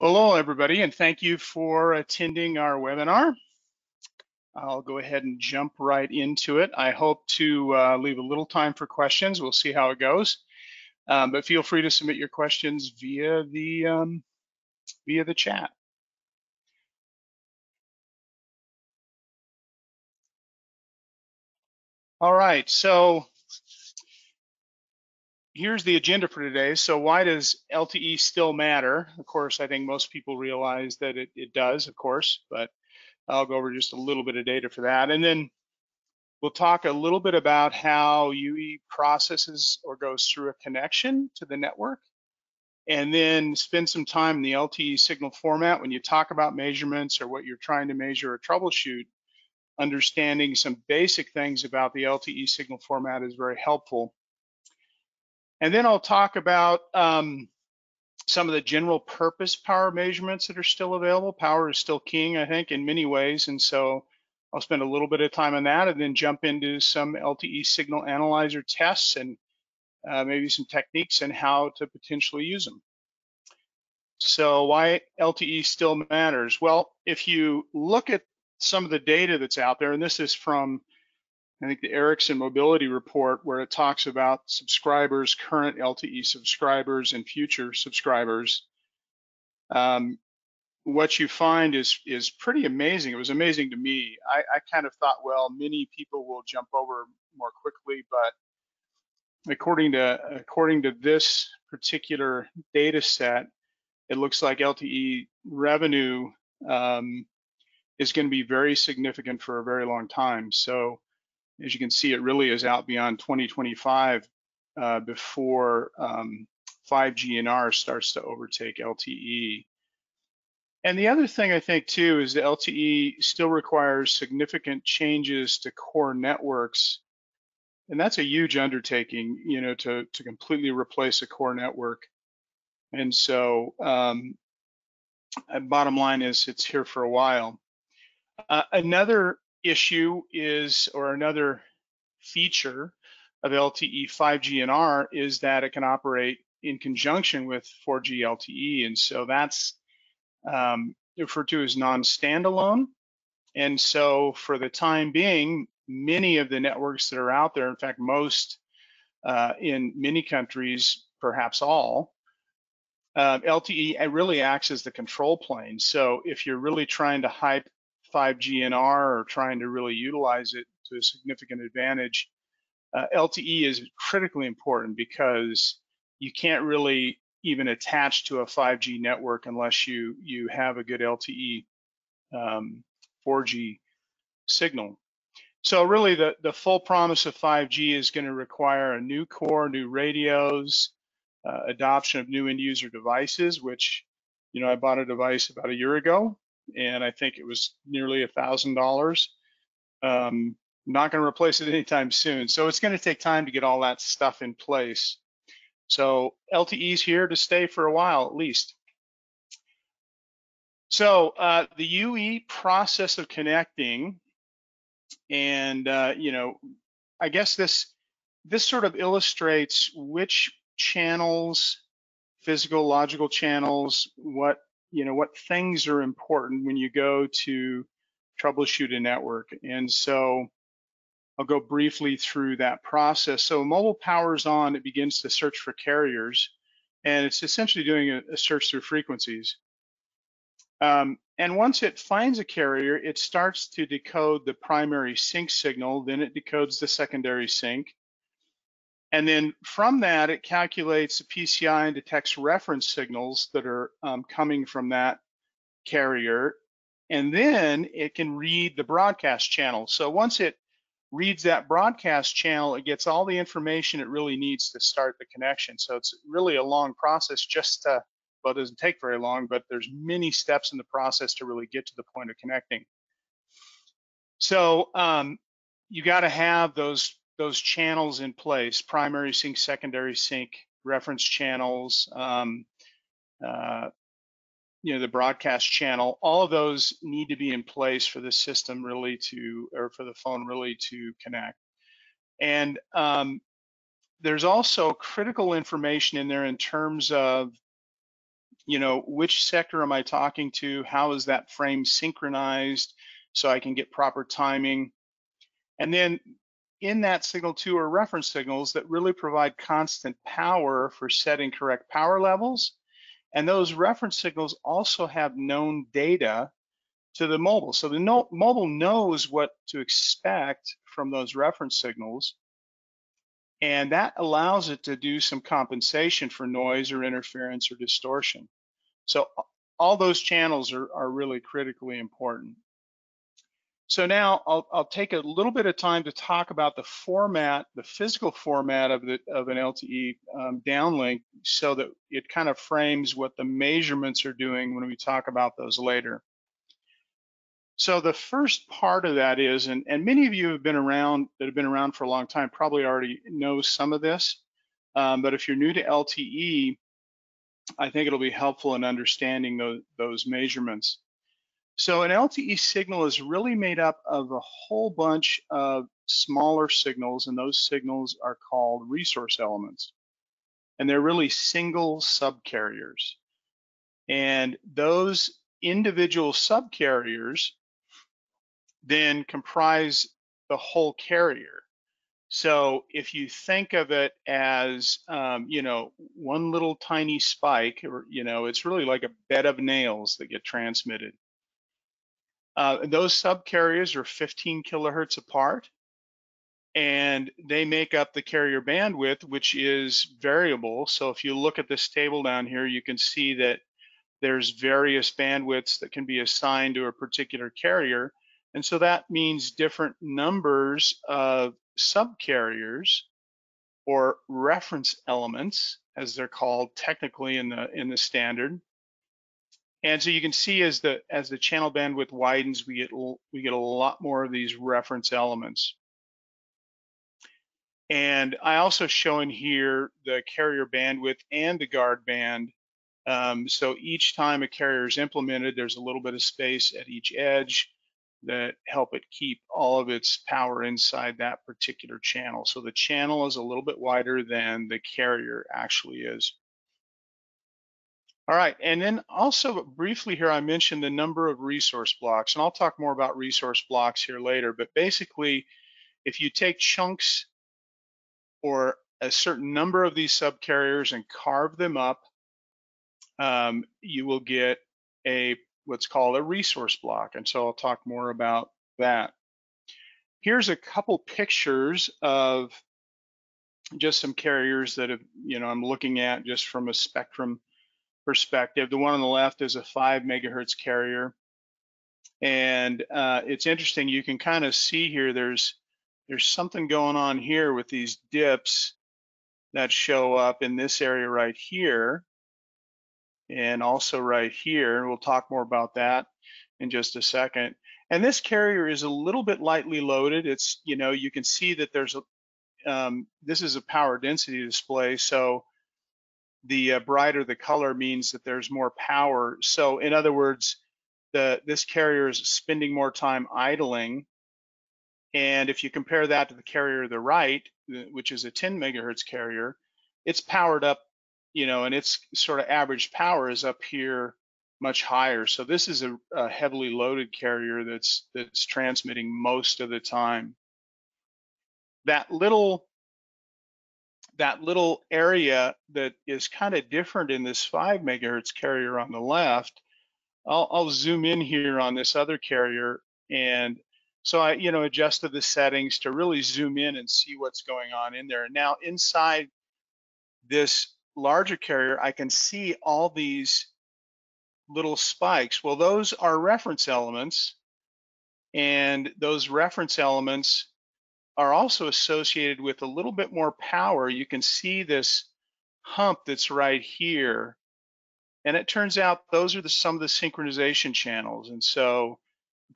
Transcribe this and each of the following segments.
Hello, everybody, and thank you for attending our webinar. I'll go ahead and jump right into it. I hope to uh, leave a little time for questions. We'll see how it goes. Um, but feel free to submit your questions via the um, via the chat. All right, so here's the agenda for today. So why does LTE still matter? Of course, I think most people realize that it, it does, of course, but I'll go over just a little bit of data for that. And then we'll talk a little bit about how UE processes or goes through a connection to the network. And then spend some time in the LTE signal format when you talk about measurements or what you're trying to measure or troubleshoot, understanding some basic things about the LTE signal format is very helpful. And then I'll talk about um, some of the general purpose power measurements that are still available. Power is still king, I think, in many ways. And so I'll spend a little bit of time on that and then jump into some LTE signal analyzer tests and uh, maybe some techniques and how to potentially use them. So why LTE still matters? Well, if you look at some of the data that's out there, and this is from I think the Ericsson Mobility Report, where it talks about subscribers, current LTE subscribers, and future subscribers. Um, what you find is is pretty amazing. It was amazing to me. I, I kind of thought, well, many people will jump over more quickly, but according to according to this particular data set, it looks like LTE revenue um, is going to be very significant for a very long time. So as you can see, it really is out beyond 2025 uh, before um, 5G NR starts to overtake LTE. And the other thing I think too is the LTE still requires significant changes to core networks. And that's a huge undertaking, you know, to, to completely replace a core network. And so um, bottom line is it's here for a while. Uh, another issue is, or another feature of LTE 5G NR is that it can operate in conjunction with 4G LTE. And so that's um, referred to as non-standalone. And so for the time being, many of the networks that are out there, in fact, most uh, in many countries, perhaps all, uh, LTE really acts as the control plane. So if you're really trying to hype 5G NR or trying to really utilize it to a significant advantage, uh, LTE is critically important because you can't really even attach to a 5G network unless you you have a good LTE um, 4G signal. So really the, the full promise of 5G is going to require a new core, new radios, uh, adoption of new end user devices, which, you know, I bought a device about a year ago and I think it was nearly a thousand dollars. Um, not going to replace it anytime soon. So it's going to take time to get all that stuff in place. So LTE is here to stay for a while at least. So uh, the UE process of connecting, and uh, you know, I guess this this sort of illustrates which channels, physical, logical channels, what you know, what things are important when you go to troubleshoot a network. And so I'll go briefly through that process. So mobile powers on, it begins to search for carriers, and it's essentially doing a, a search through frequencies. Um, and once it finds a carrier, it starts to decode the primary sync signal, then it decodes the secondary sync. And then from that, it calculates the PCI and detects reference signals that are um, coming from that carrier. And then it can read the broadcast channel. So once it reads that broadcast channel, it gets all the information it really needs to start the connection. So it's really a long process just to, well, it doesn't take very long, but there's many steps in the process to really get to the point of connecting. So um, you got to have those those channels in place, primary sync, secondary sync, reference channels, um, uh, you know, the broadcast channel, all of those need to be in place for the system really to, or for the phone really to connect. And um, there's also critical information in there in terms of you know, which sector am I talking to? How is that frame synchronized so I can get proper timing? And then in that signal too are reference signals that really provide constant power for setting correct power levels. And those reference signals also have known data to the mobile. So the no mobile knows what to expect from those reference signals. And that allows it to do some compensation for noise or interference or distortion. So all those channels are, are really critically important. So now I'll, I'll, take a little bit of time to talk about the format, the physical format of, the, of an LTE um, downlink so that it kind of frames what the measurements are doing when we talk about those later. So the first part of that is, and, and many of you have been around, that have been around for a long time, probably already know some of this, um, but if you're new to LTE, I think it'll be helpful in understanding those, those measurements. So an LTE signal is really made up of a whole bunch of smaller signals, and those signals are called resource elements. And they're really single subcarriers. And those individual subcarriers then comprise the whole carrier. So if you think of it as, um, you know, one little tiny spike, or, you know, it's really like a bed of nails that get transmitted. Uh, those subcarriers are 15 kilohertz apart, and they make up the carrier bandwidth, which is variable. So if you look at this table down here, you can see that there's various bandwidths that can be assigned to a particular carrier. And so that means different numbers of subcarriers or reference elements, as they're called technically in the in the standard, and so you can see as the as the channel bandwidth widens, we get we get a lot more of these reference elements. And I also show in here the carrier bandwidth and the guard band. Um, so each time a carrier is implemented, there's a little bit of space at each edge that help it keep all of its power inside that particular channel. So the channel is a little bit wider than the carrier actually is. All right, and then also briefly here, I mentioned the number of resource blocks, and I'll talk more about resource blocks here later, but basically, if you take chunks or a certain number of these subcarriers and carve them up, um, you will get a what's called a resource block, and so I'll talk more about that. Here's a couple pictures of just some carriers that have, you know, I'm looking at just from a spectrum perspective. The one on the left is a five megahertz carrier. And uh, it's interesting, you can kind of see here, there's, there's something going on here with these dips that show up in this area right here and also right here. We'll talk more about that in just a second. And this carrier is a little bit lightly loaded. It's, you know, you can see that there's a, um, this is a power density display. So the uh, brighter the color means that there's more power. So in other words, the this carrier is spending more time idling. And if you compare that to the carrier to the right, which is a 10 megahertz carrier, it's powered up, you know, and its sort of average power is up here much higher. So this is a, a heavily loaded carrier that's that's transmitting most of the time. That little that little area that is kind of different in this five megahertz carrier on the left, I'll, I'll, zoom in here on this other carrier. And so I, you know, adjusted the settings to really zoom in and see what's going on in there. Now inside this larger carrier, I can see all these little spikes. Well, those are reference elements. And those reference elements are also associated with a little bit more power. You can see this hump that's right here. And it turns out those are the, some of the synchronization channels. And so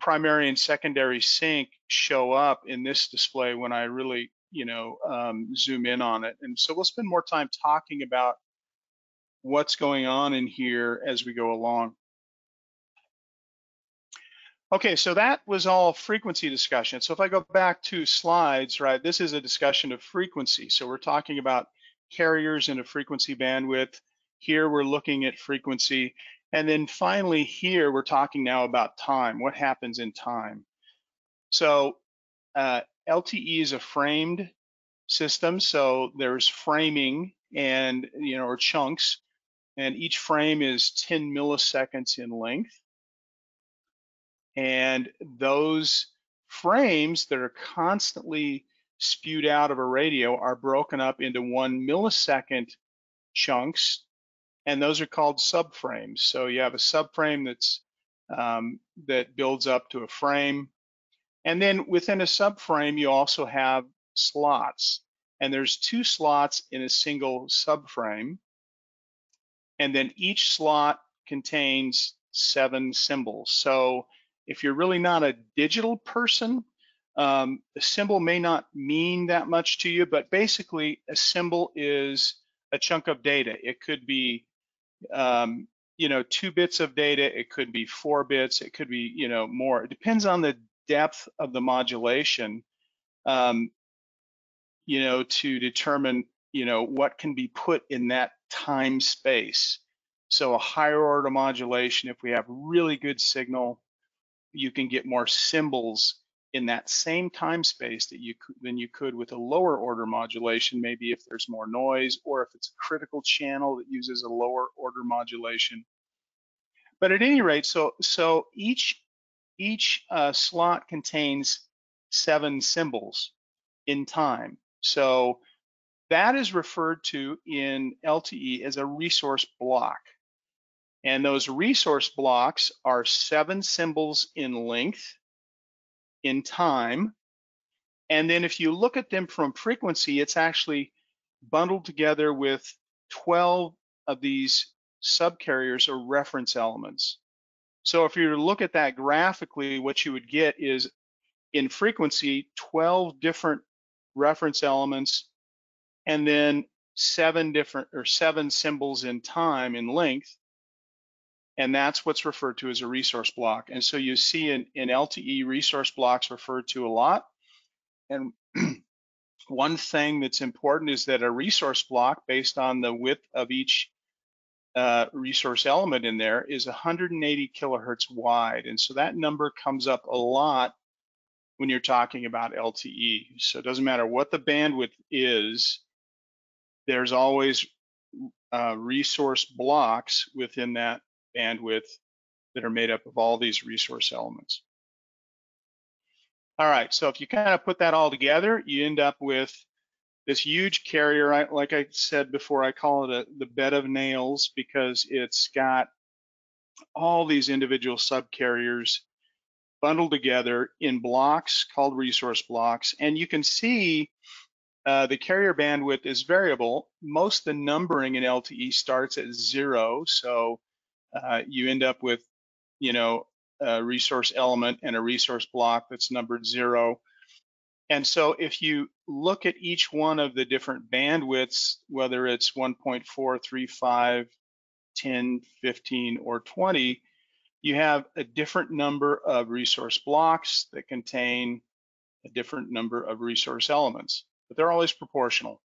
primary and secondary sync show up in this display when I really, you know, um, zoom in on it. And so we'll spend more time talking about what's going on in here as we go along. Okay, so that was all frequency discussion. So if I go back to slides, right, this is a discussion of frequency. So we're talking about carriers in a frequency bandwidth, Here we're looking at frequency. And then finally here, we're talking now about time, what happens in time. So uh, LTE is a framed system, so there's framing and, you know, or chunks, and each frame is 10 milliseconds in length. And those frames that are constantly spewed out of a radio are broken up into one millisecond chunks, and those are called subframes. So you have a subframe that's um, that builds up to a frame, and then within a subframe, you also have slots. And there's two slots in a single subframe. And then each slot contains seven symbols. So if you're really not a digital person, um, a symbol may not mean that much to you, but basically a symbol is a chunk of data. It could be, um, you know, two bits of data. It could be four bits. It could be, you know, more. It depends on the depth of the modulation, um, you know, to determine, you know, what can be put in that time space. So a higher order modulation, if we have really good signal, you can get more symbols in that same time space that you than you could with a lower order modulation, maybe if there's more noise or if it's a critical channel that uses a lower order modulation. But at any rate, so so each each uh, slot contains seven symbols in time. So that is referred to in LTE as a resource block. And those resource blocks are seven symbols in length, in time. And then if you look at them from frequency, it's actually bundled together with 12 of these subcarriers or reference elements. So if you were to look at that graphically, what you would get is in frequency, 12 different reference elements, and then seven different or seven symbols in time in length. And that's what's referred to as a resource block. And so you see in, in LTE resource blocks referred to a lot. And one thing that's important is that a resource block based on the width of each uh, resource element in there is 180 kilohertz wide. And so that number comes up a lot when you're talking about LTE. So it doesn't matter what the bandwidth is, there's always uh, resource blocks within that bandwidth that are made up of all these resource elements. All right, so if you kind of put that all together, you end up with this huge carrier, I, like I said before, I call it a, the bed of nails because it's got all these individual subcarriers bundled together in blocks called resource blocks. And you can see uh, the carrier bandwidth is variable. Most of the numbering in LTE starts at zero. So uh, you end up with, you know, a resource element and a resource block that's numbered zero. And so if you look at each one of the different bandwidths, whether it's 1.4, 3, 5, 10, 15, or 20, you have a different number of resource blocks that contain a different number of resource elements, but they're always proportional.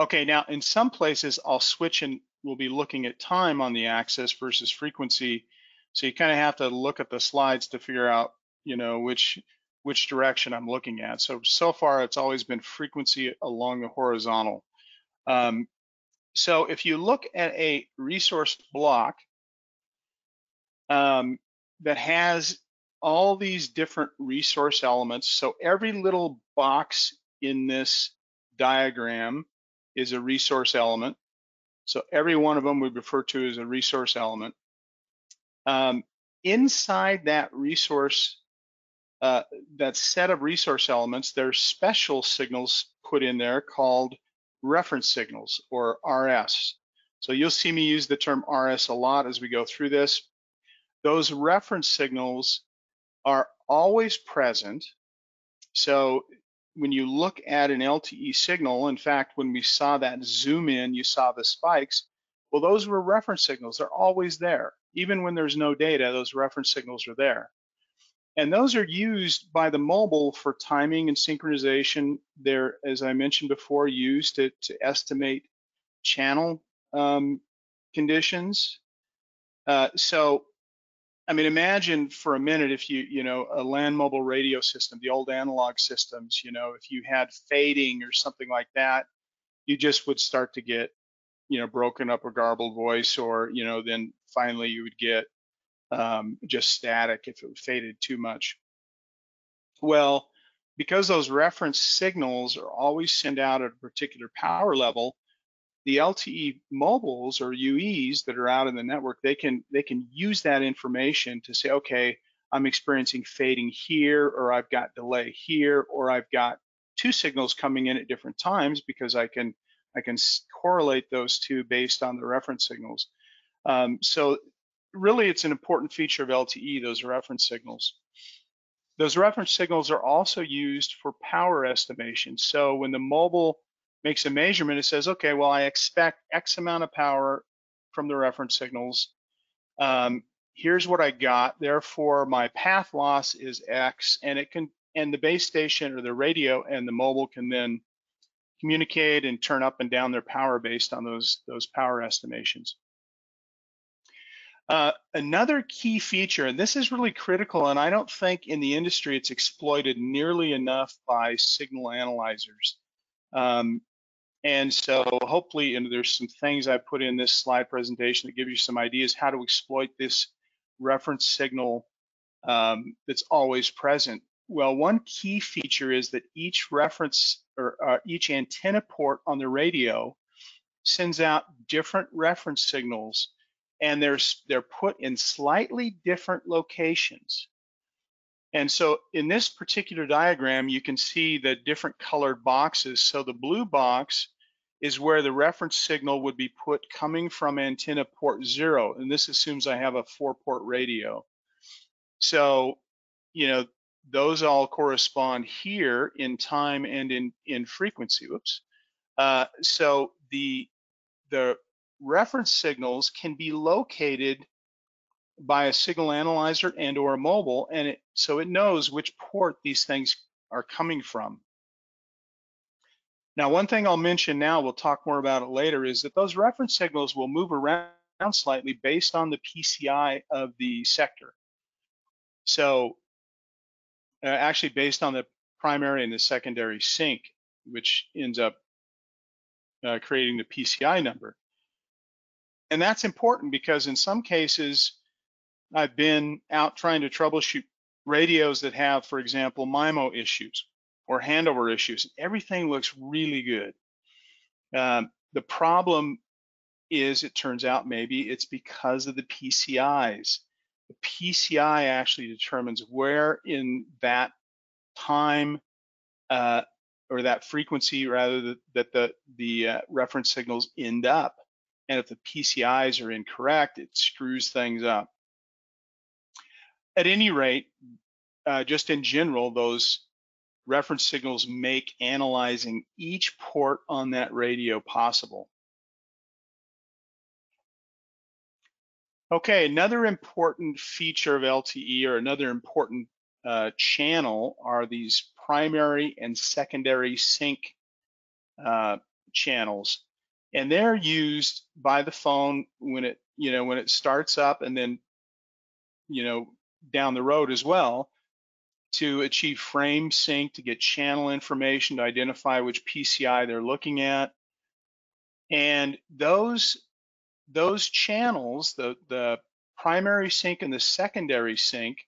Okay, now in some places I'll switch and we'll be looking at time on the axis versus frequency. So you kind of have to look at the slides to figure out you know, which which direction I'm looking at. So, so far it's always been frequency along the horizontal. Um, so if you look at a resource block um, that has all these different resource elements, so every little box in this diagram is a resource element. So every one of them we refer to as a resource element. Um, inside that resource uh, that set of resource elements, there's special signals put in there called reference signals or RS. So you'll see me use the term RS a lot as we go through this. Those reference signals are always present. So when you look at an LTE signal, in fact, when we saw that zoom in, you saw the spikes. Well, those were reference signals. They're always there. Even when there's no data, those reference signals are there. And those are used by the mobile for timing and synchronization. They're, as I mentioned before, used to, to estimate channel um, conditions. Uh, so, I mean, imagine for a minute if you, you know, a land mobile radio system, the old analog systems, you know, if you had fading or something like that, you just would start to get, you know, broken up or garbled voice, or, you know, then finally you would get um, just static if it faded too much. Well, because those reference signals are always sent out at a particular power level, the LTE mobiles or UEs that are out in the network, they can they can use that information to say, okay, I'm experiencing fading here, or I've got delay here, or I've got two signals coming in at different times because I can I can correlate those two based on the reference signals. Um, so really, it's an important feature of LTE, those reference signals. Those reference signals are also used for power estimation. So when the mobile makes a measurement, it says, okay, well, I expect X amount of power from the reference signals. Um, here's what I got. Therefore, my path loss is X, and it can, and the base station or the radio and the mobile can then communicate and turn up and down their power based on those those power estimations. Uh, another key feature, and this is really critical, and I don't think in the industry it's exploited nearly enough by signal analyzers. Um, and so hopefully, and there's some things I put in this slide presentation that give you some ideas how to exploit this reference signal um, that's always present. Well, one key feature is that each reference or uh, each antenna port on the radio sends out different reference signals and they're, they're put in slightly different locations. And so in this particular diagram, you can see the different colored boxes. So the blue box is where the reference signal would be put coming from antenna port zero. And this assumes I have a four port radio. So, you know, those all correspond here in time and in, in frequency. Oops. Uh, so the, the reference signals can be located by a signal analyzer and or a mobile and it so it knows which port these things are coming from. Now one thing I'll mention now, we'll talk more about it later, is that those reference signals will move around slightly based on the PCI of the sector. So uh, actually based on the primary and the secondary sync, which ends up uh, creating the PCI number. And that's important because in some cases, I've been out trying to troubleshoot radios that have, for example, MIMO issues or handover issues. Everything looks really good. Um, the problem is, it turns out maybe it's because of the PCIs. The PCI actually determines where in that time uh, or that frequency, rather, that, that the, the uh, reference signals end up. And if the PCIs are incorrect, it screws things up. At any rate, uh, just in general, those reference signals make analyzing each port on that radio possible. Okay, another important feature of LTE or another important uh, channel are these primary and secondary sync uh, channels and they're used by the phone when it you know when it starts up and then you know down the road as well to achieve frame sync to get channel information to identify which PCI they're looking at and those those channels the the primary sync and the secondary sync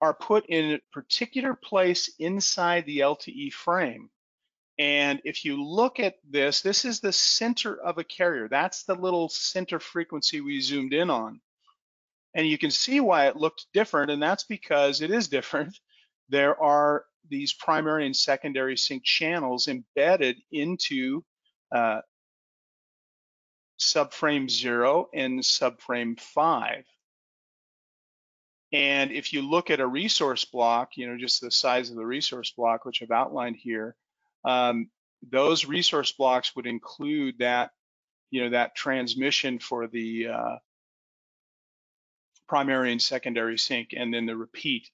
are put in a particular place inside the LTE frame and if you look at this, this is the center of a carrier. That's the little center frequency we zoomed in on. And you can see why it looked different, and that's because it is different. There are these primary and secondary sync channels embedded into uh, subframe zero and subframe five. And if you look at a resource block, you know, just the size of the resource block, which I've outlined here, um, those resource blocks would include that, you know, that transmission for the uh, primary and secondary sync, and then the repeat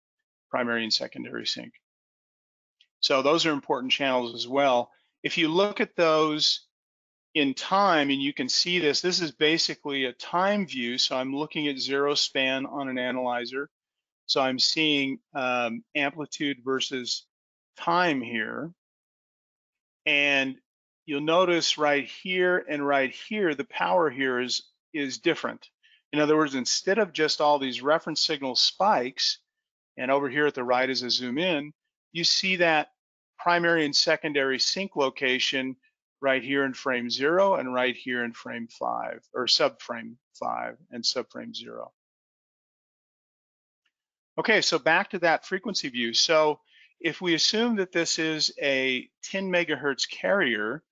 primary and secondary sync. So those are important channels as well. If you look at those in time, and you can see this, this is basically a time view. So I'm looking at zero span on an analyzer. So I'm seeing um, amplitude versus time here. And you'll notice right here and right here, the power here is, is different. In other words, instead of just all these reference signal spikes, and over here at the right as I zoom in, you see that primary and secondary sync location right here in frame zero and right here in frame five, or subframe five and subframe zero. Okay, so back to that frequency view. So if we assume that this is a 10 megahertz carrier,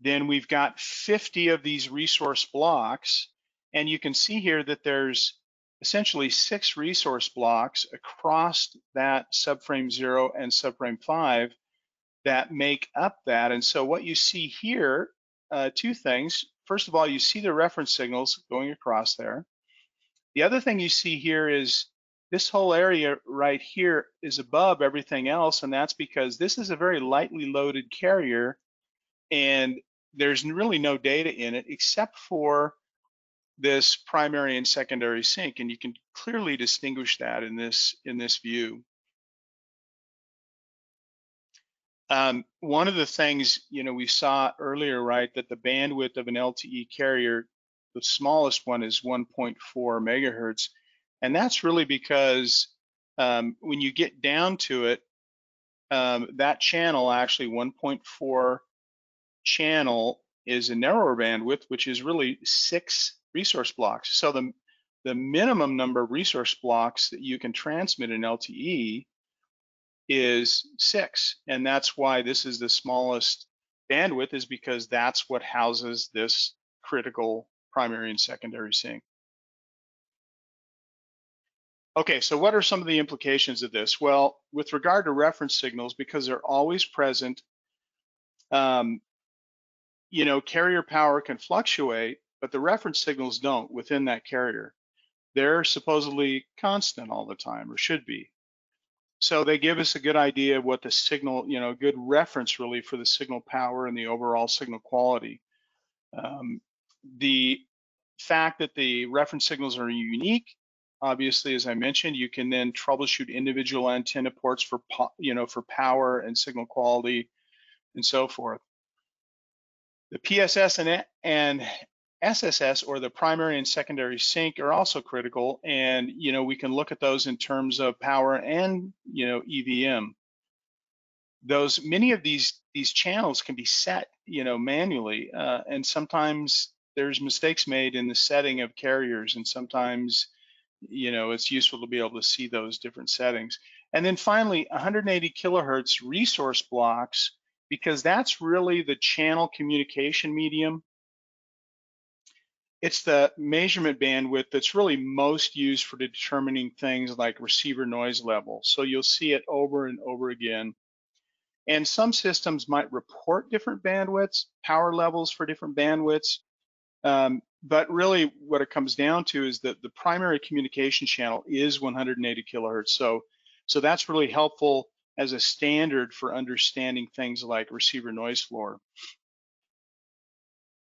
then we've got 50 of these resource blocks. And you can see here that there's essentially six resource blocks across that subframe zero and subframe five that make up that. And so what you see here, uh, two things. First of all, you see the reference signals going across there. The other thing you see here is this whole area right here is above everything else, and that's because this is a very lightly loaded carrier, and there's really no data in it except for this primary and secondary sync, and you can clearly distinguish that in this in this view. Um, one of the things, you know, we saw earlier, right, that the bandwidth of an LTE carrier, the smallest one is 1.4 megahertz. And that's really because um, when you get down to it, um, that channel, actually 1.4 channel is a narrower bandwidth, which is really six resource blocks. So the, the minimum number of resource blocks that you can transmit in LTE is six. And that's why this is the smallest bandwidth is because that's what houses this critical primary and secondary sync. Okay, so what are some of the implications of this? Well, with regard to reference signals, because they're always present, um, you know, carrier power can fluctuate, but the reference signals don't within that carrier. They're supposedly constant all the time, or should be. So they give us a good idea of what the signal, you know, good reference really for the signal power and the overall signal quality. Um, the fact that the reference signals are unique, obviously, as I mentioned, you can then troubleshoot individual antenna ports for, you know, for power and signal quality and so forth. The PSS and, and SSS or the primary and secondary sync are also critical. And, you know, we can look at those in terms of power and, you know, EVM. Those, many of these, these channels can be set, you know, manually. Uh, and sometimes there's mistakes made in the setting of carriers. And sometimes, you know, it's useful to be able to see those different settings. And then finally, 180 kilohertz resource blocks, because that's really the channel communication medium it's the measurement bandwidth that's really most used for determining things like receiver noise level. So you'll see it over and over again. And some systems might report different bandwidths, power levels for different bandwidths. Um, but really what it comes down to is that the primary communication channel is 180 kilohertz. So, so that's really helpful as a standard for understanding things like receiver noise floor.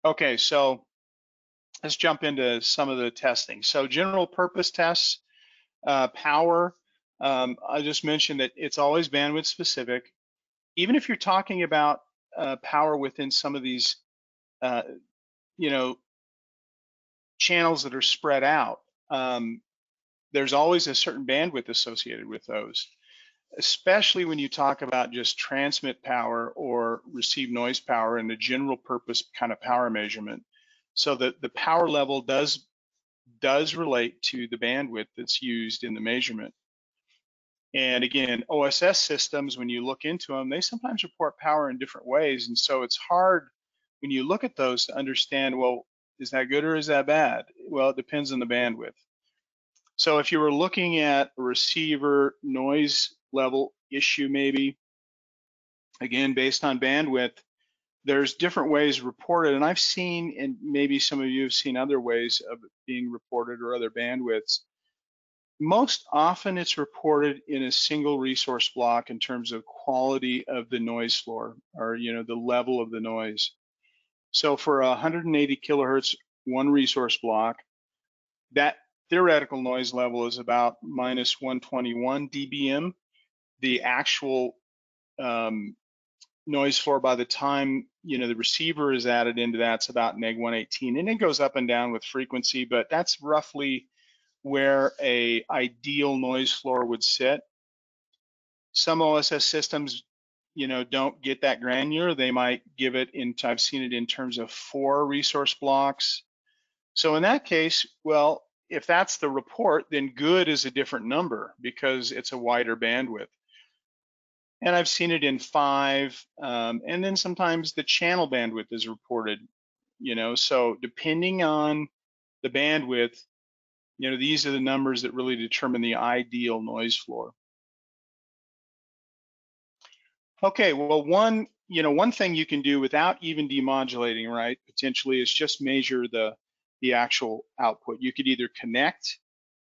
Okay, so let's jump into some of the testing. So general purpose tests, uh, power, um, I just mentioned that it's always bandwidth specific. Even if you're talking about uh, power within some of these, uh, you know, channels that are spread out, um, there's always a certain bandwidth associated with those, especially when you talk about just transmit power or receive noise power in a general purpose kind of power measurement. So the, the power level does, does relate to the bandwidth that's used in the measurement. And again, OSS systems, when you look into them, they sometimes report power in different ways. And so it's hard when you look at those to understand, well, is that good or is that bad? Well, it depends on the bandwidth. So if you were looking at a receiver noise level issue, maybe, again, based on bandwidth, there's different ways reported, and I've seen, and maybe some of you have seen other ways of being reported or other bandwidths. Most often it's reported in a single resource block in terms of quality of the noise floor or, you know, the level of the noise. So for 180 kilohertz, one resource block, that theoretical noise level is about minus 121 dBm. The actual um, noise floor by the time you know the receiver is added into that's about neg 118 and it goes up and down with frequency but that's roughly where a ideal noise floor would sit. Some oss systems you know don't get that granular. They might give it in i've seen it in terms of four resource blocks. So in that case well if that's the report then good is a different number because it's a wider bandwidth and I've seen it in five. Um, and then sometimes the channel bandwidth is reported, you know, so depending on the bandwidth, you know, these are the numbers that really determine the ideal noise floor. Okay, well, one, you know, one thing you can do without even demodulating, right, potentially is just measure the, the actual output. You could either connect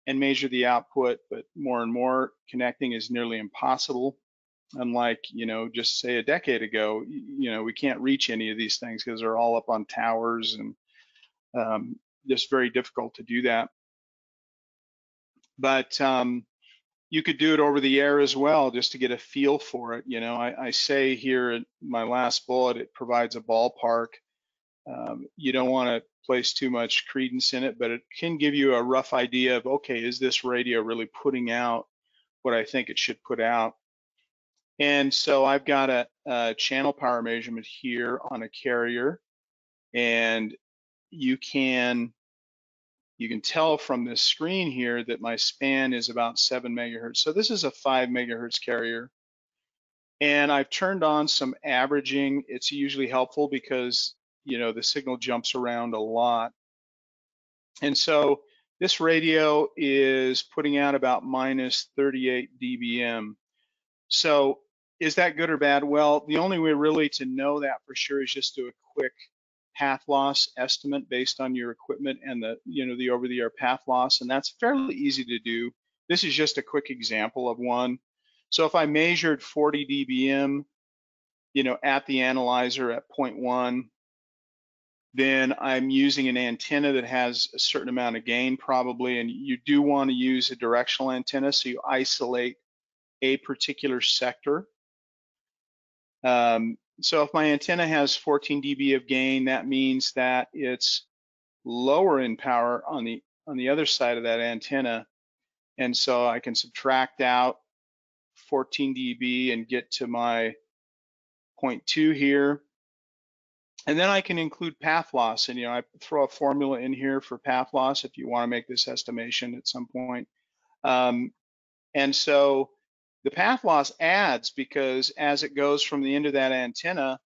and measure the output, but more and more connecting is nearly impossible unlike you know just say a decade ago you know we can't reach any of these things because they're all up on towers and um, just very difficult to do that. But um, you could do it over the air as well just to get a feel for it you know? I, I say here in my last bullet it provides a ballpark. Um, you don't want to place too much credence in it but it can give you a rough idea of okay is this radio really putting out what i think it should put out and so I've got a, a, channel power measurement here on a carrier, and you can you can tell from this screen here that my span is about seven megahertz. So this is a five megahertz carrier. And I've turned on some averaging. It's usually helpful because you know the signal jumps around a lot. And so this radio is putting out about minus 38 dBm. So is that good or bad? Well, the only way really to know that for sure is just do a quick path loss estimate based on your equipment and the you know the over-the-air path loss, and that's fairly easy to do. This is just a quick example of one. So if I measured 40 dBm, you know, at the analyzer at 0.1, then I'm using an antenna that has a certain amount of gain probably, and you do want to use a directional antenna so you isolate a particular sector um, so if my antenna has 14 dB of gain, that means that it's lower in power on the on the other side of that antenna. And so I can subtract out 14 dB and get to my 0.2 here. And then I can include path loss. And, you know, I throw a formula in here for path loss if you want to make this estimation at some point. Um, and so the path loss adds because as it goes from the end of that antenna,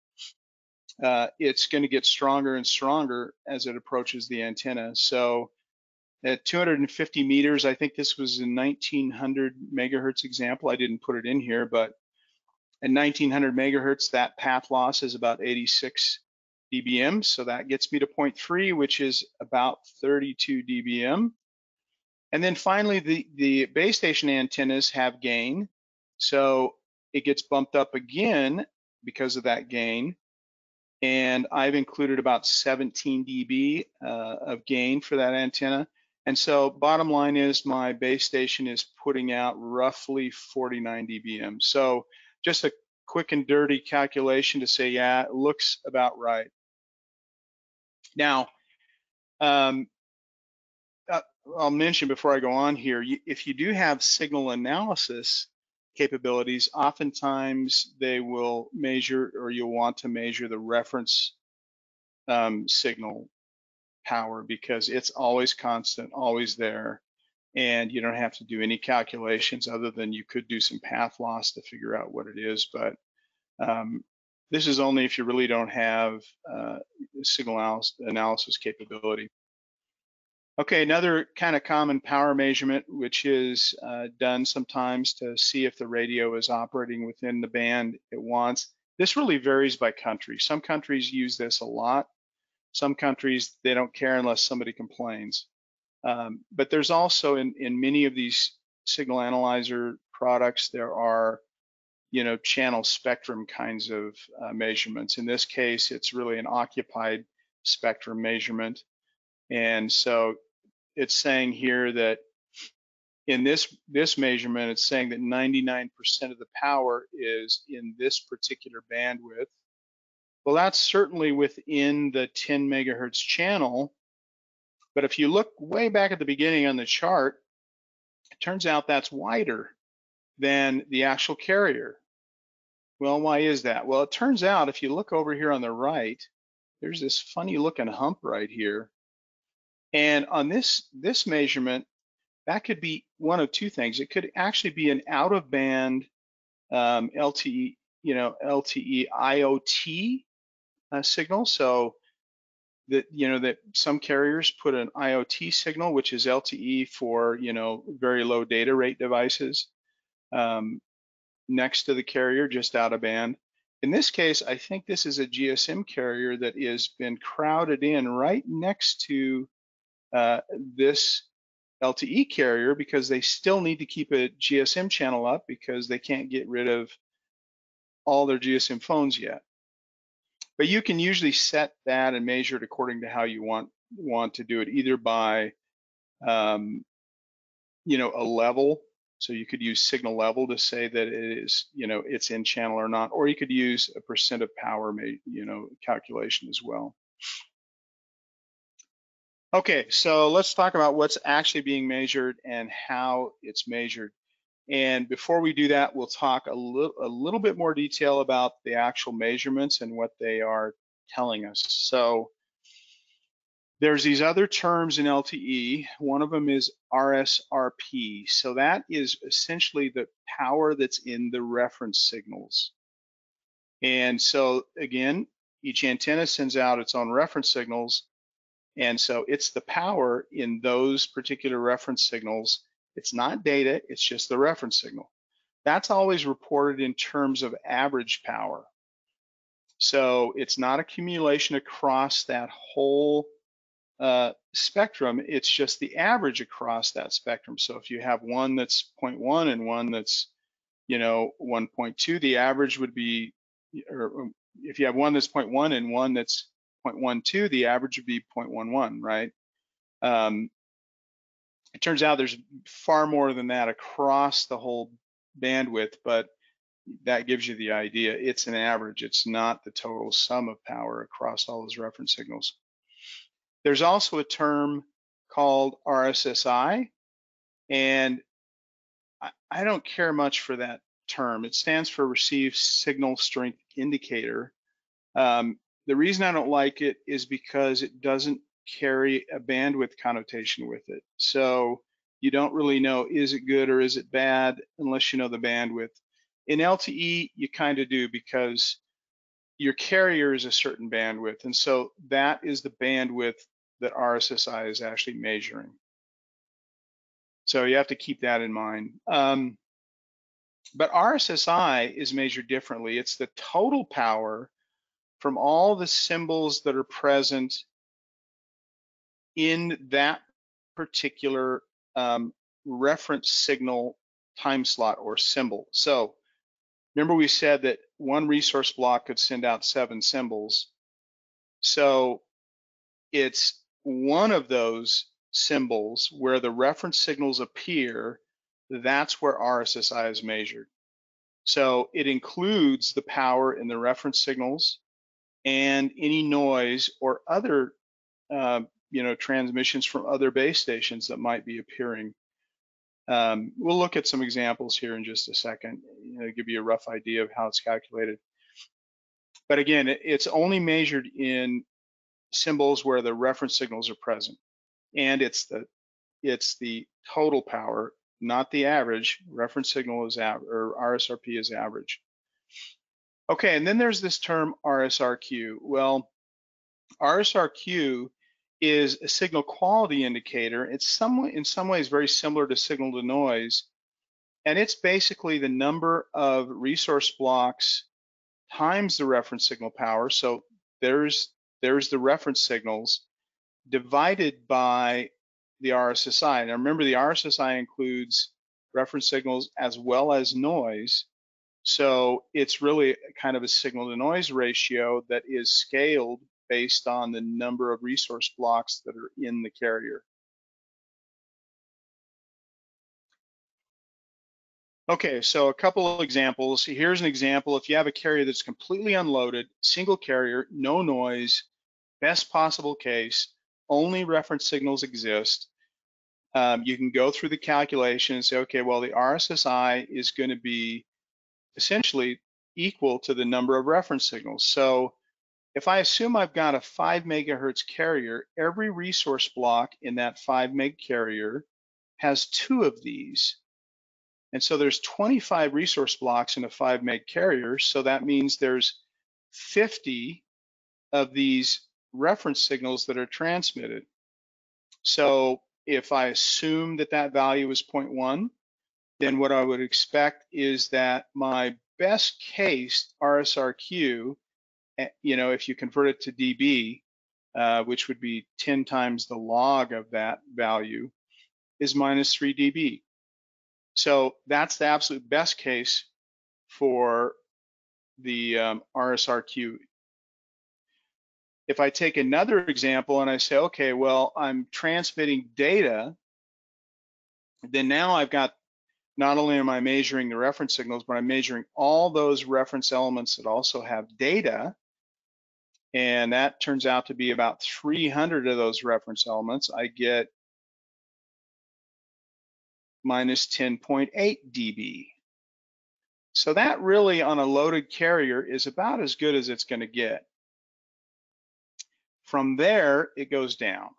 uh, it's going to get stronger and stronger as it approaches the antenna. So at 250 meters, I think this was a 1900 megahertz example. I didn't put it in here, but at 1900 megahertz, that path loss is about 86 dBm. So that gets me to 0.3, which is about 32 dBm. And then finally, the, the base station antennas have gain. So it gets bumped up again because of that gain. And I've included about 17 dB uh, of gain for that antenna. And so bottom line is my base station is putting out roughly 49 dBm. So just a quick and dirty calculation to say, yeah, it looks about right. Now, um, uh, I'll mention before I go on here, if you do have signal analysis, capabilities, oftentimes they will measure or you'll want to measure the reference um, signal power because it's always constant, always there. And you don't have to do any calculations other than you could do some path loss to figure out what it is. But um, this is only if you really don't have uh, signal analysis capability. Okay, another kind of common power measurement, which is uh, done sometimes to see if the radio is operating within the band it wants. This really varies by country. Some countries use this a lot. Some countries, they don't care unless somebody complains. Um, but there's also in, in many of these signal analyzer products, there are, you know, channel spectrum kinds of uh, measurements. In this case, it's really an occupied spectrum measurement. And so it's saying here that in this this measurement, it's saying that 99% of the power is in this particular bandwidth. Well, that's certainly within the 10 megahertz channel. But if you look way back at the beginning on the chart, it turns out that's wider than the actual carrier. Well, why is that? Well, it turns out if you look over here on the right, there's this funny looking hump right here. And on this, this measurement, that could be one of two things. It could actually be an out of band um, LTE, you know, LTE IoT uh, signal. So that, you know, that some carriers put an IoT signal, which is LTE for, you know, very low data rate devices um, next to the carrier, just out of band. In this case, I think this is a GSM carrier that has been crowded in right next to uh, this LTE carrier because they still need to keep a GSM channel up because they can't get rid of all their GSM phones yet. But you can usually set that and measure it according to how you want want to do it, either by um, you know a level. So you could use signal level to say that it is you know it's in channel or not, or you could use a percent of power you know calculation as well. Okay, so let's talk about what's actually being measured and how it's measured. And before we do that, we'll talk a little, a little bit more detail about the actual measurements and what they are telling us. So there's these other terms in LTE. One of them is RSRP. So that is essentially the power that's in the reference signals. And so again, each antenna sends out its own reference signals and so it's the power in those particular reference signals. It's not data, it's just the reference signal. That's always reported in terms of average power. So it's not accumulation across that whole uh, spectrum, it's just the average across that spectrum. So if you have one that's 0.1 and one that's, you know, 1.2, the average would be, or if you have one that's 0.1 and one that's 0.12, the average would be 0.11, right? Um, it turns out there's far more than that across the whole bandwidth, but that gives you the idea. It's an average. It's not the total sum of power across all those reference signals. There's also a term called RSSI, and I, don't care much for that term. It stands for Received Signal Strength Indicator. Um, the reason I don't like it is because it doesn't carry a bandwidth connotation with it. So you don't really know is it good or is it bad unless you know the bandwidth. In LTE, you kind of do because your carrier is a certain bandwidth. And so that is the bandwidth that RSSI is actually measuring. So you have to keep that in mind. Um, but RSSI is measured differently. It's the total power from all the symbols that are present in that particular um, reference signal time slot or symbol. So remember we said that one resource block could send out seven symbols. So it's one of those symbols where the reference signals appear, that's where RSSI is measured. So it includes the power in the reference signals, and any noise or other uh, you know transmissions from other base stations that might be appearing. Um, we'll look at some examples here in just a second, you know, give you a rough idea of how it's calculated. But again, it's only measured in symbols where the reference signals are present, and it's the it's the total power, not the average. Reference signal is average, or RSRP is average. Okay, and then there's this term RSRQ. Well, RSRQ is a signal quality indicator. It's some, in some ways very similar to signal to noise. And it's basically the number of resource blocks times the reference signal power. So there's, there's the reference signals divided by the RSSI. Now remember the RSSI includes reference signals as well as noise. So it's really kind of a signal to noise ratio that is scaled based on the number of resource blocks that are in the carrier. Okay, so a couple of examples. Here's an example. If you have a carrier that's completely unloaded, single carrier, no noise, best possible case, only reference signals exist, um, you can go through the calculation and say, okay, well, the RSSI is going to be essentially equal to the number of reference signals. So if I assume I've got a 5 megahertz carrier, every resource block in that 5 meg carrier has two of these. And so there's 25 resource blocks in a 5 meg carrier, so that means there's 50 of these reference signals that are transmitted. So if I assume that that value is 0.1, then what I would expect is that my best case RSRQ, eh, you know, if you convert it to dB, uh, which would be 10 times the log of that value, is minus 3 dB. So that's the absolute best case for the um, RSRQ. If I take another example and I say, okay, well, I'm transmitting data, then now I've got not only am I measuring the reference signals, but I'm measuring all those reference elements that also have data. And that turns out to be about 300 of those reference elements. I get minus 10.8 dB. So that really on a loaded carrier is about as good as it's gonna get. From there, it goes down.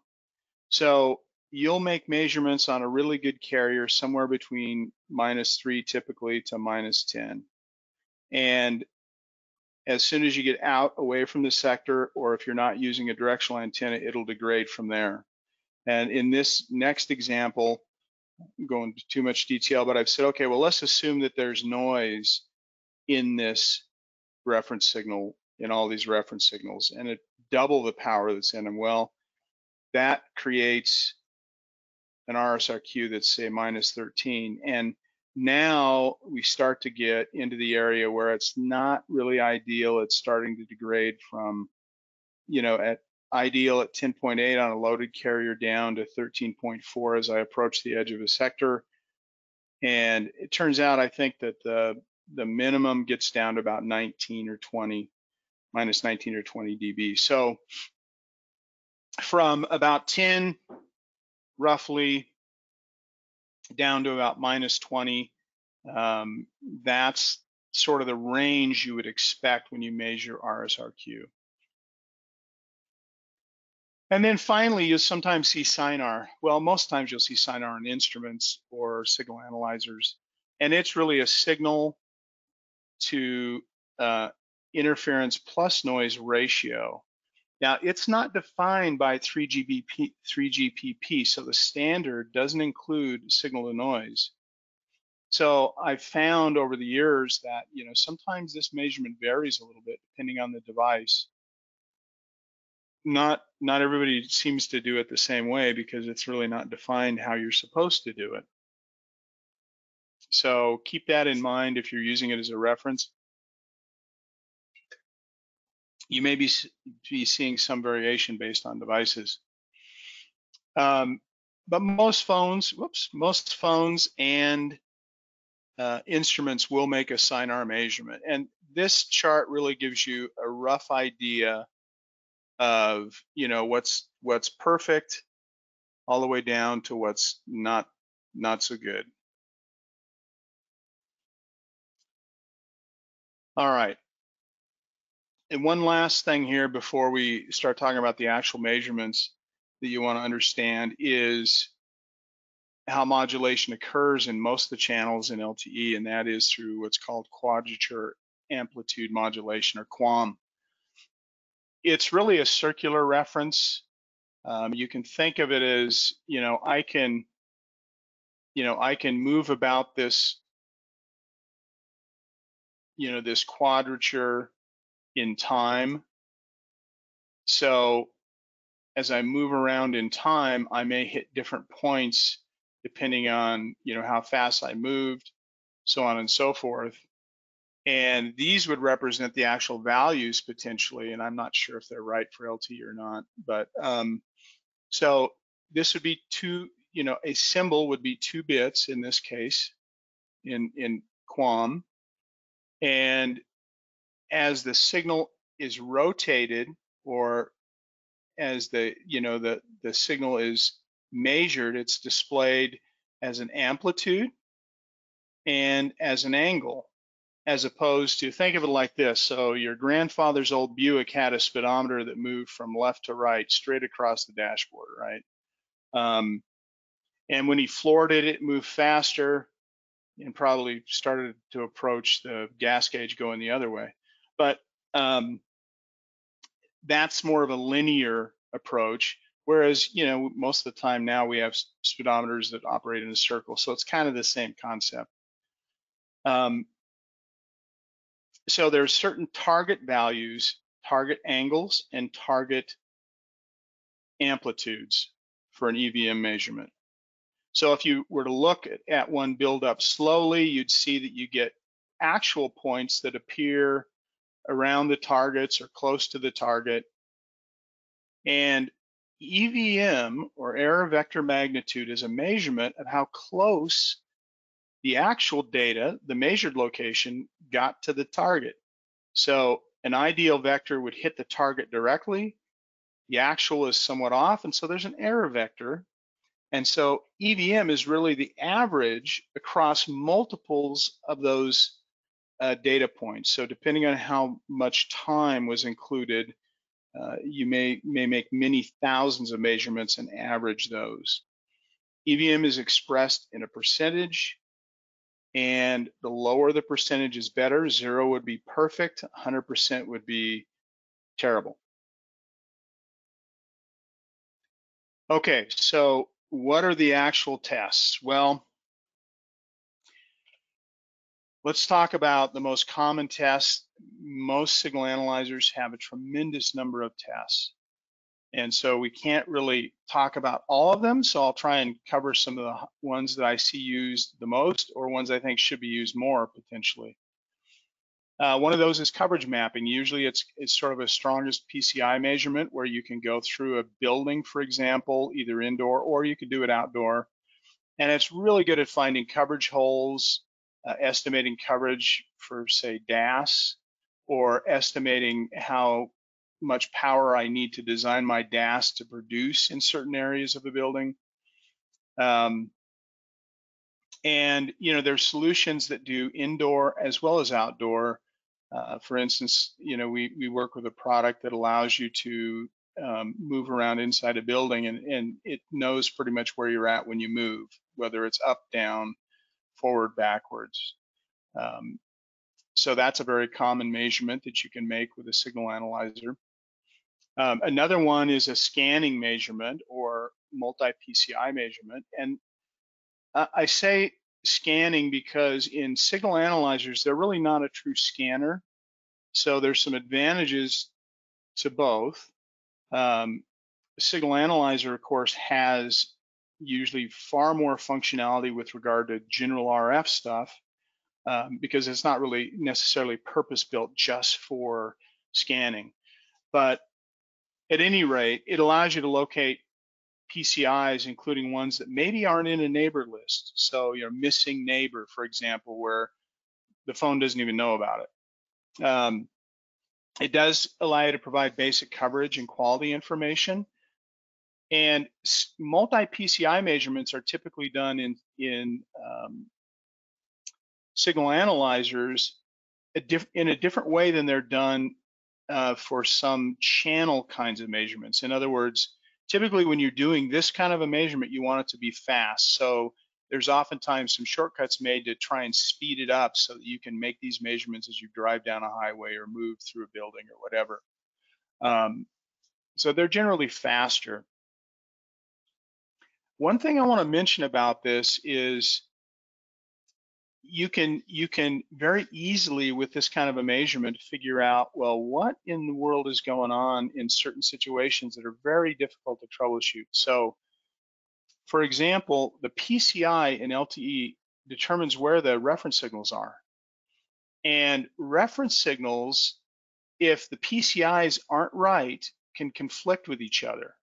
So you'll make measurements on a really good carrier somewhere between minus three typically to minus 10. And as soon as you get out away from the sector, or if you're not using a directional antenna, it'll degrade from there. And in this next example, I'm going into too much detail, but I've said, okay, well, let's assume that there's noise in this reference signal, in all these reference signals, and it double the power that's in them. Well, that creates an RSRQ that's say minus 13. And now we start to get into the area where it's not really ideal. It's starting to degrade from, you know, at ideal at 10.8 on a loaded carrier down to 13.4 as I approach the edge of a sector. And it turns out, I think that the, the minimum gets down to about 19 or 20, minus 19 or 20 dB. So from about 10 roughly down to about minus 20. Um, that's sort of the range you would expect when you measure RSRQ. And then finally, you'll sometimes see SINR. Well, most times you'll see SINR in instruments or signal analyzers. And it's really a signal to uh, interference plus noise ratio. Now, it's not defined by 3GPP, 3GPP, so the standard doesn't include signal to noise. So I've found over the years that, you know, sometimes this measurement varies a little bit depending on the device. Not, not everybody seems to do it the same way because it's really not defined how you're supposed to do it. So keep that in mind if you're using it as a reference you may be, be seeing some variation based on devices. Um, but most phones, whoops, most phones and uh, instruments will make a SINR measurement. And this chart really gives you a rough idea of, you know, what's what's perfect all the way down to what's not not so good. All right, and one last thing here before we start talking about the actual measurements that you want to understand is how modulation occurs in most of the channels in LTE, and that is through what's called quadrature amplitude modulation or QAM. It's really a circular reference. Um, you can think of it as, you know, I can, you know, I can move about this, you know, this quadrature in time. So as I move around in time, I may hit different points depending on you know how fast I moved, so on and so forth. And these would represent the actual values potentially, and I'm not sure if they're right for LT or not. But um, so this would be two, you know, a symbol would be two bits in this case in, in QAM. And as the signal is rotated or as the, you know, the, the signal is measured, it's displayed as an amplitude and as an angle, as opposed to, think of it like this. So your grandfather's old Buick had a speedometer that moved from left to right, straight across the dashboard, right? Um, and when he floored it, it moved faster and probably started to approach the gas gauge going the other way. But um, that's more of a linear approach. Whereas, you know, most of the time now we have speedometers that operate in a circle. So it's kind of the same concept. Um, so there's certain target values, target angles, and target amplitudes for an EVM measurement. So if you were to look at, at one build up slowly, you'd see that you get actual points that appear around the targets or close to the target. And EVM or error vector magnitude is a measurement of how close the actual data, the measured location, got to the target. So an ideal vector would hit the target directly. The actual is somewhat off, and so there's an error vector. And so EVM is really the average across multiples of those uh, data points. So depending on how much time was included, uh, you may, may make many thousands of measurements and average those. EVM is expressed in a percentage, and the lower the percentage is better. Zero would be perfect, 100% would be terrible. Okay, so what are the actual tests? Well, let's talk about the most common tests. Most signal analyzers have a tremendous number of tests. And so we can't really talk about all of them. So I'll try and cover some of the ones that I see used the most or ones I think should be used more potentially. Uh, one of those is coverage mapping. Usually it's, it's sort of a strongest PCI measurement where you can go through a building, for example, either indoor or you can do it outdoor. And it's really good at finding coverage holes, uh, estimating coverage for say DAS, or estimating how much power I need to design my DAS to produce in certain areas of a building. Um, and you know, there's solutions that do indoor as well as outdoor uh, for instance, you know, we, we work with a product that allows you to um, move around inside a building and, and it knows pretty much where you're at when you move, whether it's up, down, forward, backwards. Um, so that's a very common measurement that you can make with a signal analyzer. Um, another one is a scanning measurement or multi-PCI measurement. And I say scanning because in signal analyzers, they're really not a true scanner. So there's some advantages to both. Um, signal analyzer, of course, has usually far more functionality with regard to general RF stuff um, because it's not really necessarily purpose built just for scanning. But at any rate, it allows you to locate PCIs, including ones that maybe aren't in a neighbor list. So, your missing neighbor, for example, where the phone doesn't even know about it. Um, it does allow you to provide basic coverage and quality information. And multi-PCI measurements are typically done in, in um, signal analyzers a in a different way than they're done uh, for some channel kinds of measurements. In other words, typically when you're doing this kind of a measurement, you want it to be fast. So there's oftentimes some shortcuts made to try and speed it up so that you can make these measurements as you drive down a highway or move through a building or whatever. Um, so they're generally faster. One thing I want to mention about this is you can you can very easily with this kind of a measurement figure out well what in the world is going on in certain situations that are very difficult to troubleshoot so for example the PCI in LTE determines where the reference signals are And reference signals, if the PCIs aren't right, can conflict with each other.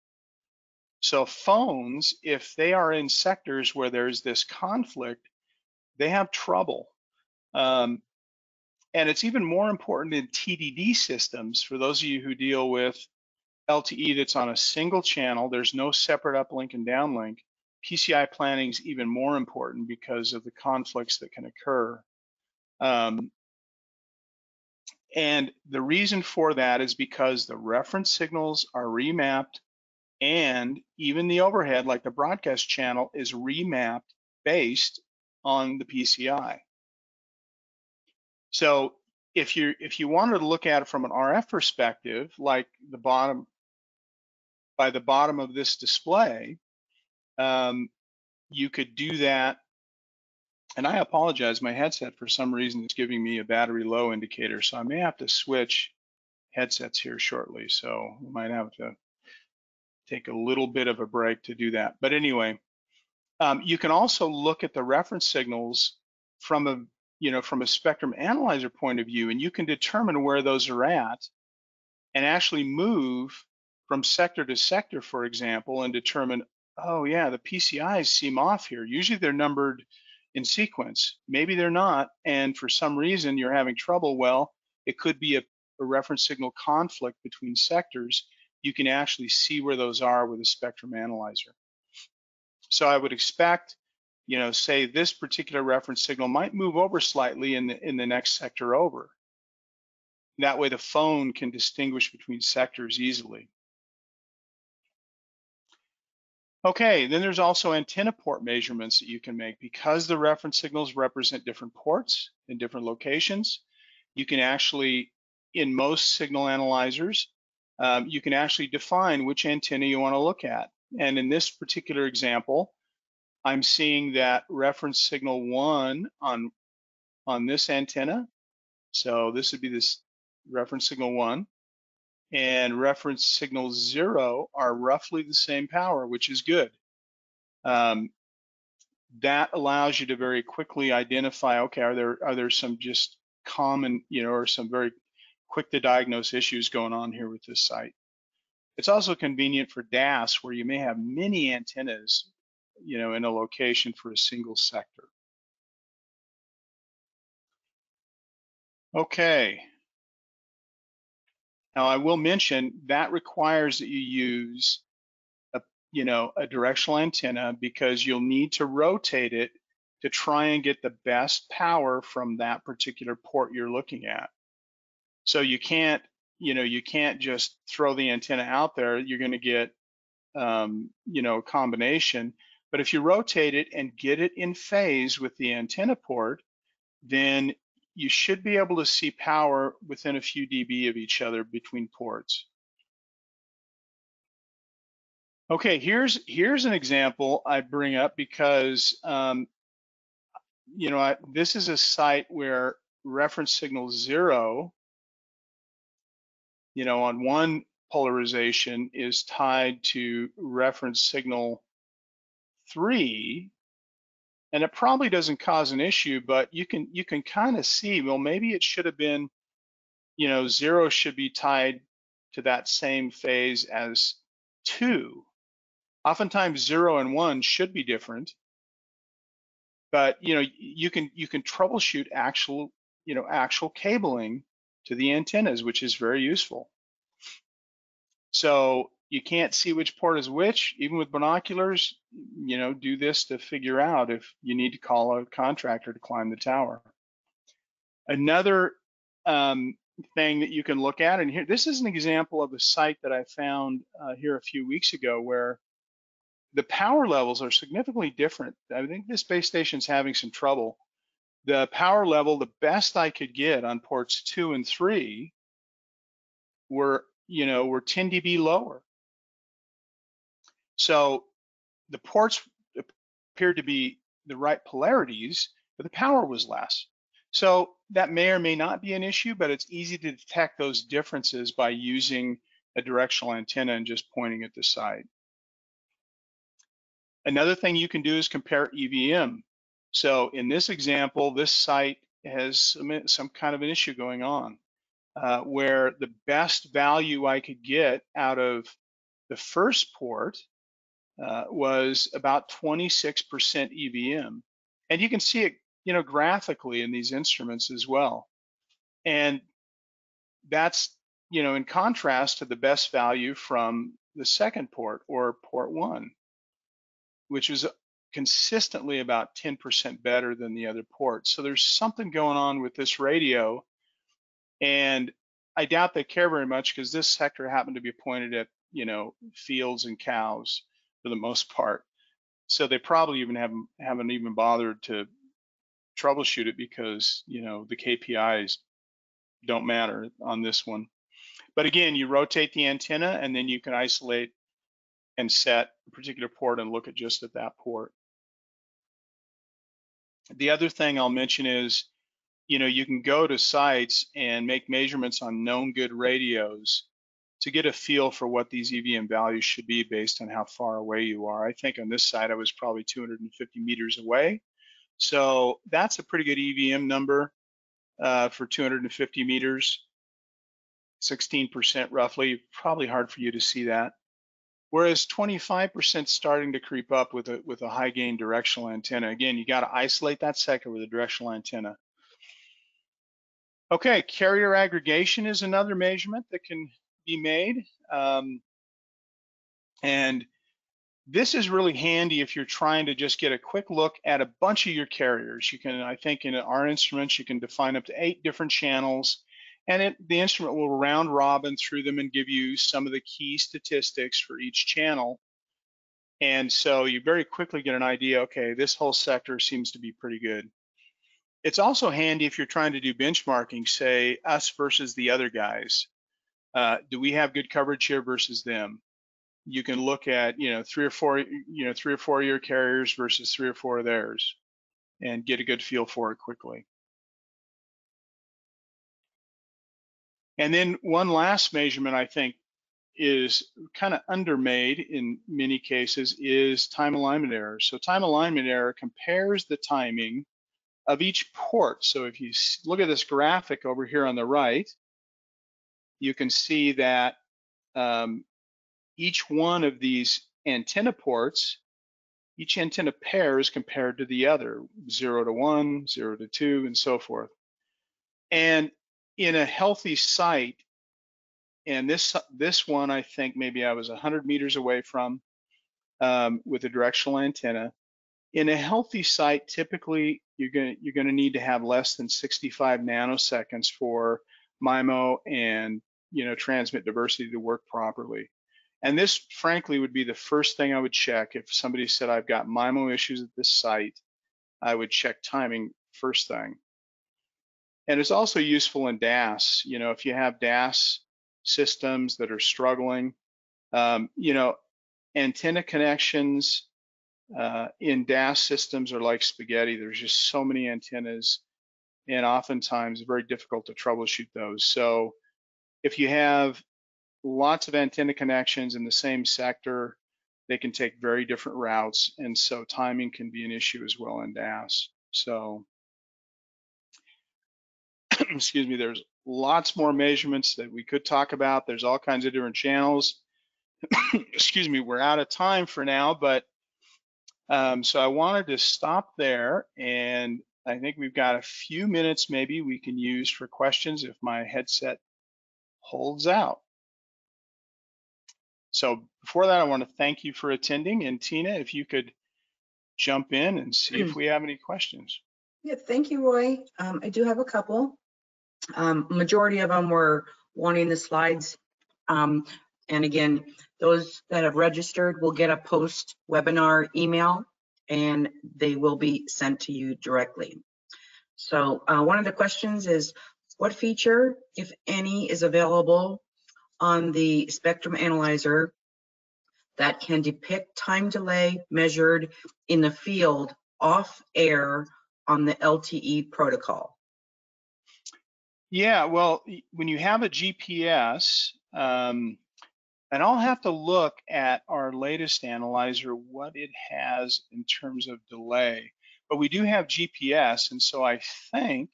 So phones, if they are in sectors where there's this conflict, they have trouble. Um, and it's even more important in TDD systems. For those of you who deal with LTE that's on a single channel, there's no separate uplink and downlink. PCI planning is even more important because of the conflicts that can occur. Um, and the reason for that is because the reference signals are remapped and even the overhead, like the broadcast channel, is remapped based on the PCI. So if you if you wanted to look at it from an RF perspective, like the bottom by the bottom of this display, um, you could do that. And I apologize, my headset for some reason is giving me a battery low indicator, so I may have to switch headsets here shortly. So we might have to take a little bit of a break to do that. But anyway, um, you can also look at the reference signals from a you know from a spectrum analyzer point of view, and you can determine where those are at, and actually move from sector to sector, for example, and determine, oh yeah, the PCIs seem off here. Usually they're numbered in sequence. Maybe they're not, and for some reason you're having trouble. Well, it could be a, a reference signal conflict between sectors you can actually see where those are with a spectrum analyzer. So I would expect, you know, say this particular reference signal might move over slightly in the, in the next sector over. That way the phone can distinguish between sectors easily. Okay, then there's also antenna port measurements that you can make. Because the reference signals represent different ports in different locations, you can actually, in most signal analyzers, um, you can actually define which antenna you want to look at. And in this particular example, I'm seeing that reference signal one on, on this antenna. So this would be this reference signal one and reference signal zero are roughly the same power, which is good. Um, that allows you to very quickly identify, okay, are there are there some just common, you know, or some very quick to diagnose issues going on here with this site. It's also convenient for DAS where you may have many antennas, you know, in a location for a single sector. Okay. Now I will mention that requires that you use a, you know, a directional antenna because you'll need to rotate it to try and get the best power from that particular port you're looking at. So you can't, you know, you can't just throw the antenna out there. You're going to get, um, you know, a combination. But if you rotate it and get it in phase with the antenna port, then you should be able to see power within a few dB of each other between ports. Okay, here's here's an example I bring up because um, you know I, this is a site where reference signal zero you know, on one polarization is tied to reference signal three, and it probably doesn't cause an issue, but you can you can kind of see, well, maybe it should have been, you know, zero should be tied to that same phase as two. Oftentimes zero and one should be different, but you know, you can you can troubleshoot actual, you know, actual cabling to the antennas, which is very useful. So you can't see which port is which, even with binoculars, you know, do this to figure out if you need to call a contractor to climb the tower. Another um, thing that you can look at, and here, this is an example of a site that I found uh, here a few weeks ago where the power levels are significantly different. I think this base station's having some trouble the power level, the best I could get on ports two and three were, you know, were 10 dB lower. So the ports appeared to be the right polarities, but the power was less. So that may or may not be an issue, but it's easy to detect those differences by using a directional antenna and just pointing at the site. Another thing you can do is compare EVM. So in this example, this site has some, kind of an issue going on uh, where the best value I could get out of the first port uh, was about 26% EVM. And you can see it, you know, graphically in these instruments as well. And that's, you know, in contrast to the best value from the second port or port one, which was consistently about 10% better than the other ports. So there's something going on with this radio. And I doubt they care very much because this sector happened to be pointed at, you know, fields and cows for the most part. So they probably even haven't haven't even bothered to troubleshoot it because you know the KPIs don't matter on this one. But again, you rotate the antenna and then you can isolate and set a particular port and look at just at that port. The other thing I'll mention is, you know, you can go to sites and make measurements on known good radios to get a feel for what these EVM values should be based on how far away you are. I think on this side I was probably 250 meters away. So that's a pretty good EVM number uh, for 250 meters, 16% roughly, probably hard for you to see that. Whereas 25% starting to creep up with a, with a high gain directional antenna. Again, you gotta isolate that sector with a directional antenna. Okay, carrier aggregation is another measurement that can be made. Um, and this is really handy if you're trying to just get a quick look at a bunch of your carriers. You can, I think in our instruments, you can define up to eight different channels and it, the instrument will round robin through them and give you some of the key statistics for each channel. And so you very quickly get an idea, okay, this whole sector seems to be pretty good. It's also handy if you're trying to do benchmarking, say us versus the other guys. Uh, do we have good coverage here versus them? You can look at, you know, three or four, you know, three or four year carriers versus three or four of theirs and get a good feel for it quickly. And then one last measurement I think is kind of undermade in many cases is time alignment error. So time alignment error compares the timing of each port. So if you look at this graphic over here on the right, you can see that um, each one of these antenna ports, each antenna pair is compared to the other, zero to one, zero to two, and so forth. And in a healthy site, and this this one I think maybe I was 100 meters away from um, with a directional antenna. In a healthy site, typically you're going you're going to need to have less than 65 nanoseconds for MIMO and you know, transmit diversity to work properly. And this, frankly, would be the first thing I would check if somebody said, I've got MIMO issues at this site, I would check timing first thing. And it's also useful in DAS. You know, if you have DAS systems that are struggling, um, you know, antenna connections uh, in DAS systems are like spaghetti. There's just so many antennas, and oftentimes very difficult to troubleshoot those. So if you have lots of antenna connections in the same sector, they can take very different routes. And so timing can be an issue as well in DAS. So, excuse me, there's lots more measurements that we could talk about. There's all kinds of different channels. excuse me, we're out of time for now, but um, so I wanted to stop there and I think we've got a few minutes maybe we can use for questions if my headset holds out. So before that, I want to thank you for attending. And Tina, if you could jump in and see if we have any questions. Yeah, thank you, Roy. Um, I do have a couple. Um, majority of them were wanting the slides. Um, and again, those that have registered will get a post webinar email and they will be sent to you directly. So uh, one of the questions is, what feature, if any, is available on the spectrum analyzer that can depict time delay measured in the field off air on the LTE protocol? Yeah, well, when you have a GPS, um, and I'll have to look at our latest analyzer, what it has in terms of delay. But we do have GPS, and so I think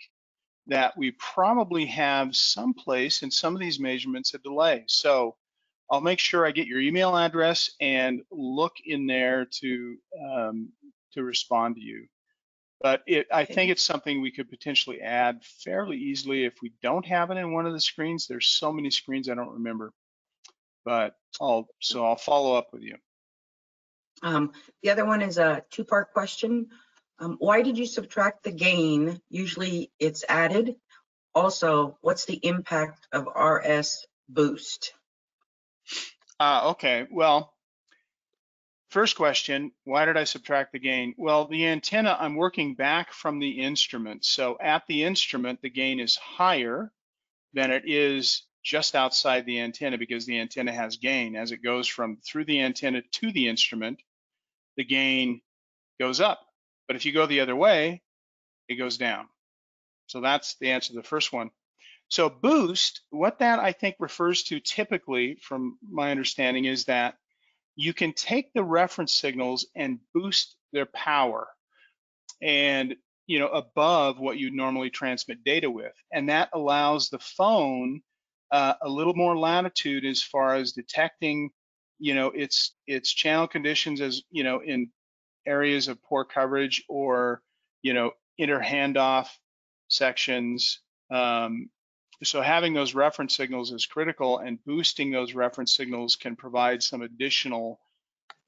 that we probably have someplace in some of these measurements a delay. So I'll make sure I get your email address and look in there to um, to respond to you. But it, I think it's something we could potentially add fairly easily if we don't have it in one of the screens. There's so many screens I don't remember, but I'll so I'll follow up with you. Um, the other one is a two-part question. Um, why did you subtract the gain? Usually it's added. Also, what's the impact of RS boost? Uh, okay, well, first question, why did I subtract the gain? Well, the antenna, I'm working back from the instrument. So at the instrument, the gain is higher than it is just outside the antenna because the antenna has gain. As it goes from through the antenna to the instrument, the gain goes up. But if you go the other way, it goes down. So that's the answer to the first one. So boost, what that I think refers to typically from my understanding is that you can take the reference signals and boost their power and you know above what you normally transmit data with. And that allows the phone uh, a little more latitude as far as detecting you know its its channel conditions as you know in areas of poor coverage or you know inter handoff sections um, so having those reference signals is critical and boosting those reference signals can provide some additional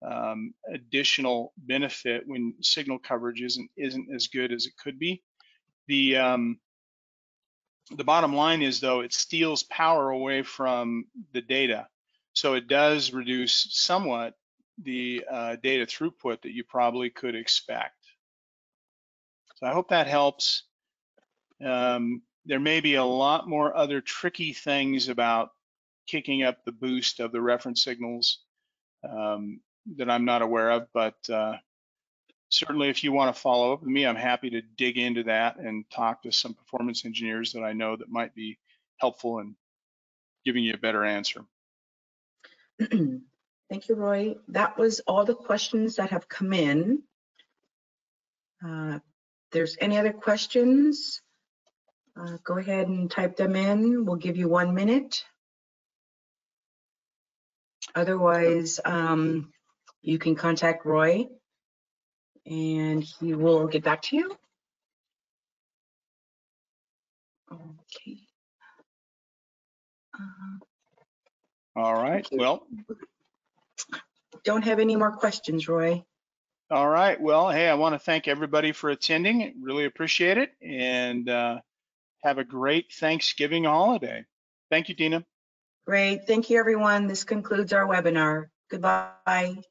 um, additional benefit when signal coverage isn't isn't as good as it could be. The um, the bottom line is though it steals power away from the data, so it does reduce somewhat the uh, data throughput that you probably could expect. So I hope that helps. Um, there may be a lot more other tricky things about kicking up the boost of the reference signals um, that I'm not aware of, but uh, certainly if you want to follow up with me, I'm happy to dig into that and talk to some performance engineers that I know that might be helpful in giving you a better answer. Thank you, Roy. That was all the questions that have come in. Uh, there's any other questions? Uh, go ahead and type them in. We'll give you one minute. Otherwise, um, you can contact Roy and he will get back to you. Okay. Uh, All right. Well, Don't have any more questions, Roy. all right. Well, hey, I want to thank everybody for attending. Really appreciate it. And uh, have a great Thanksgiving holiday. Thank you, Dina. Great. Thank you, everyone. This concludes our webinar. Goodbye.